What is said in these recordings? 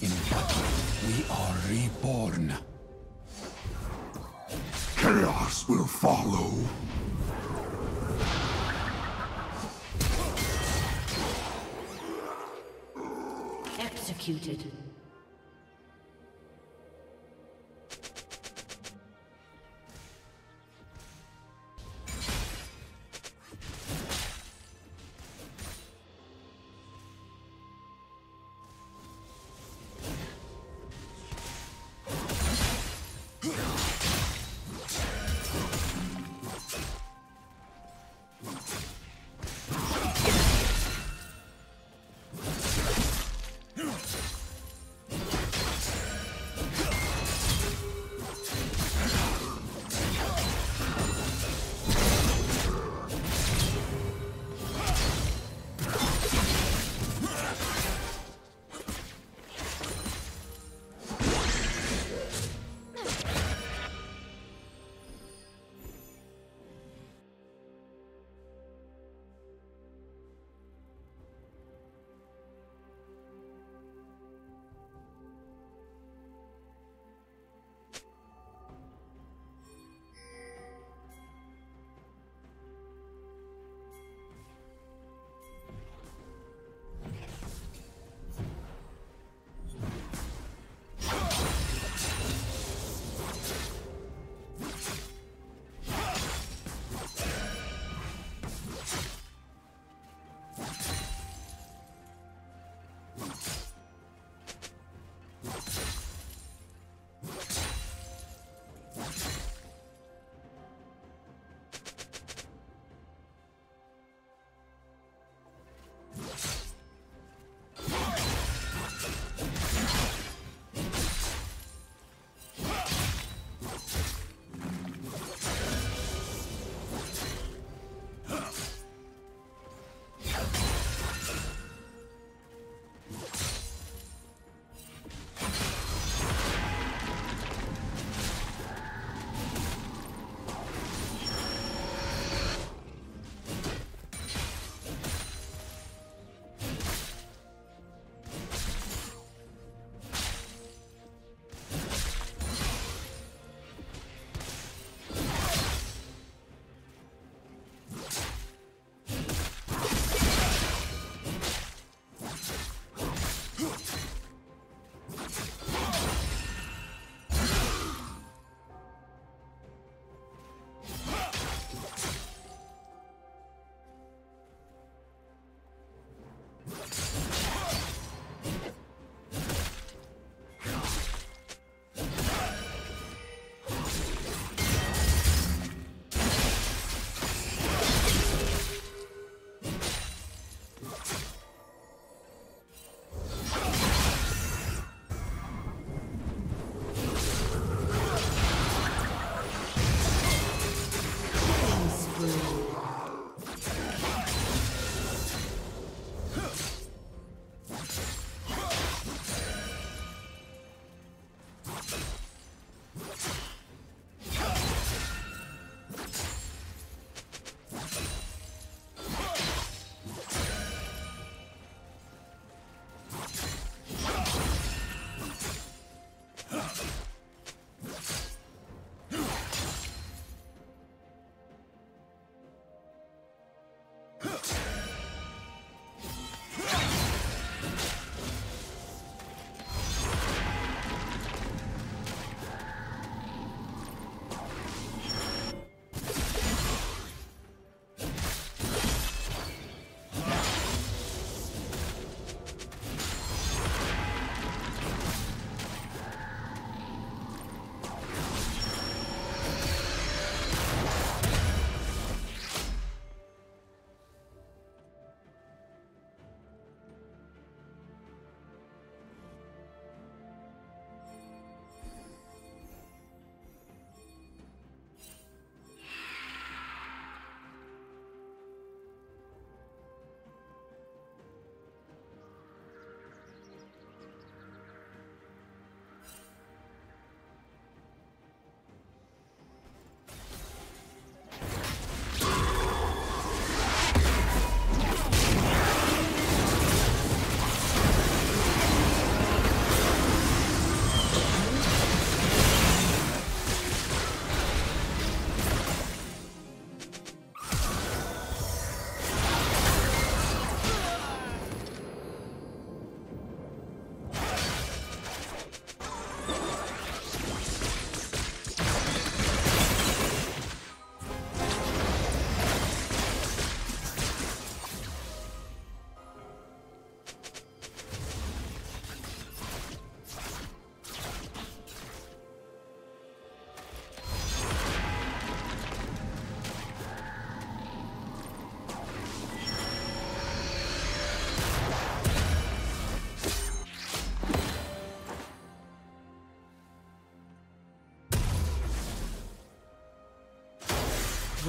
In battle, we are reborn. Chaos will follow. Executed.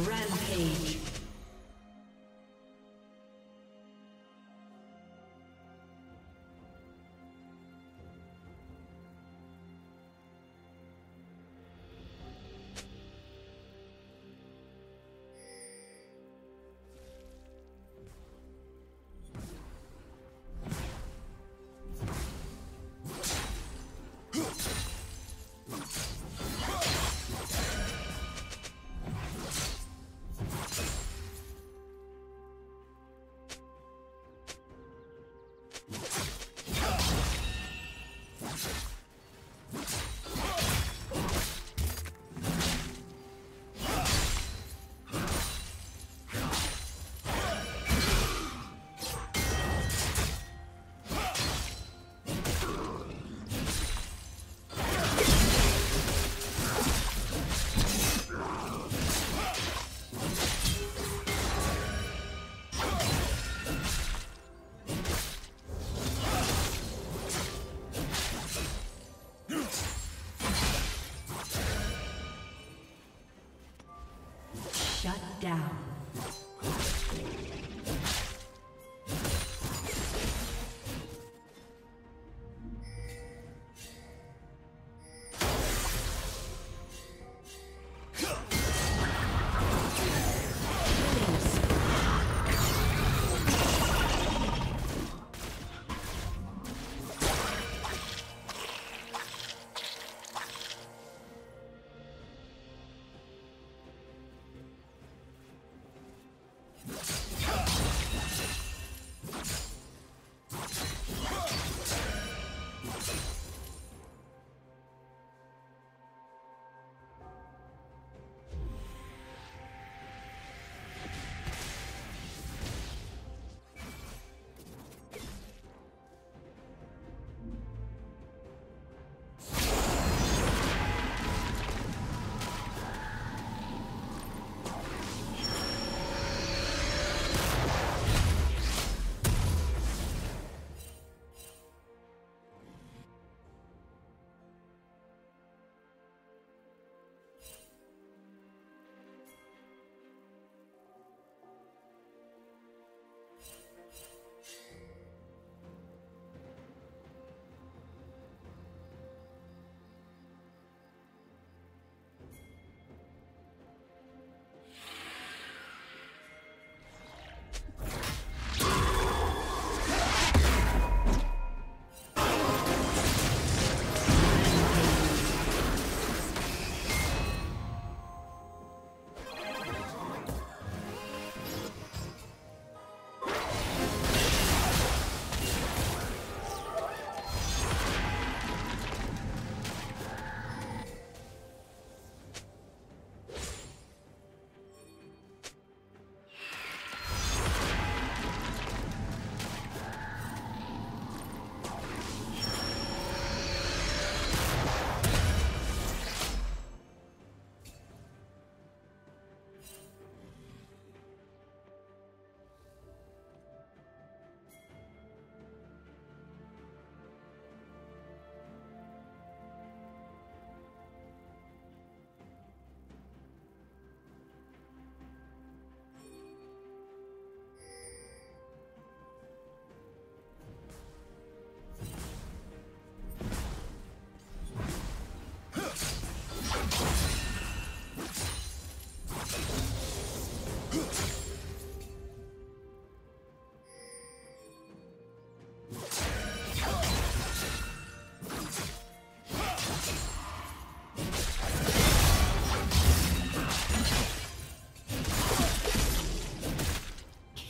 Rampage. Shut down.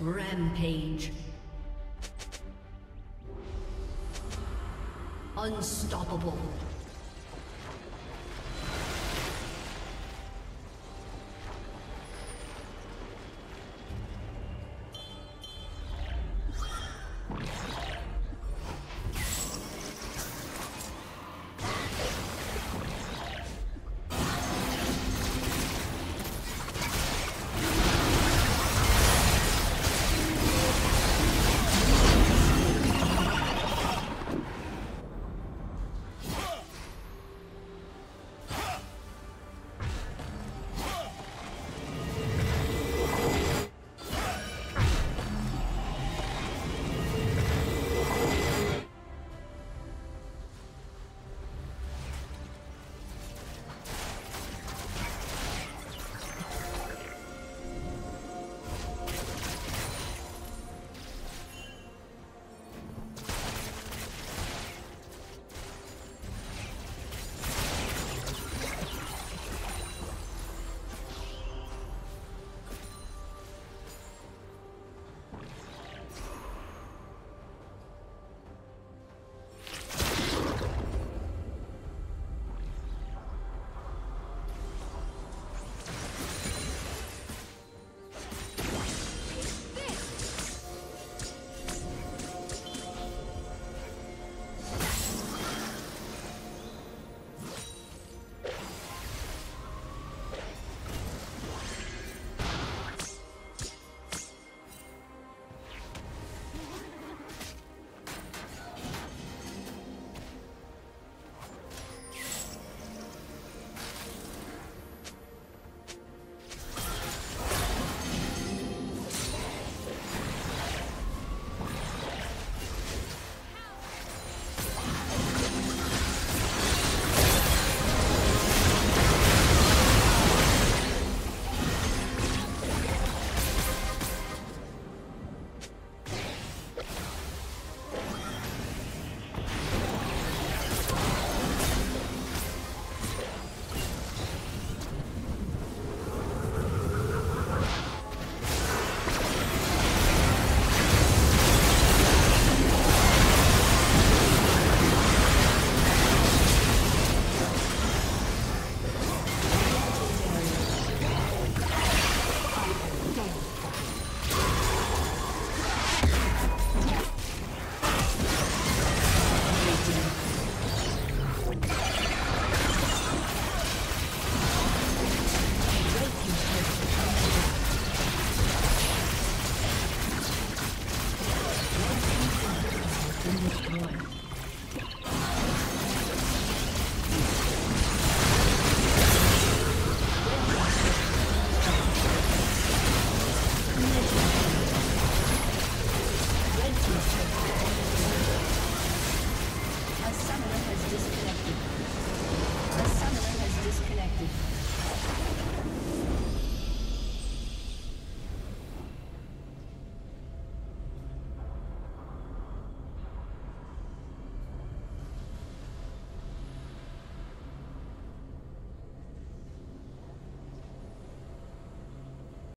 Rampage. Unstoppable.